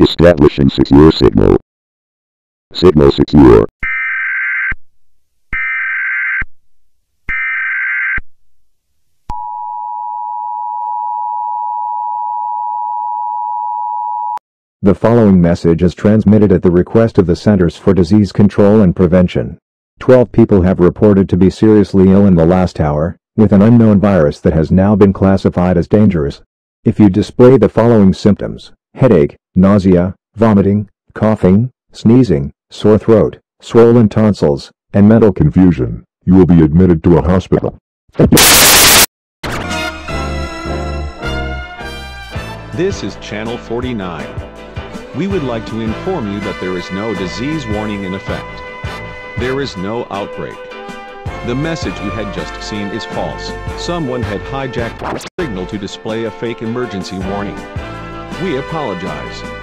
Establishing secure signal. Signal secure. The following message is transmitted at the request of the Centers for Disease Control and Prevention. 12 people have reported to be seriously ill in the last hour, with an unknown virus that has now been classified as dangerous. If you display the following symptoms, headache, nausea, vomiting, coughing, sneezing, sore throat, swollen tonsils, and mental confusion, you will be admitted to a hospital. This is Channel 49. We would like to inform you that there is no disease warning in effect. There is no outbreak. The message you had just seen is false. Someone had hijacked signal to display a fake emergency warning. We apologize.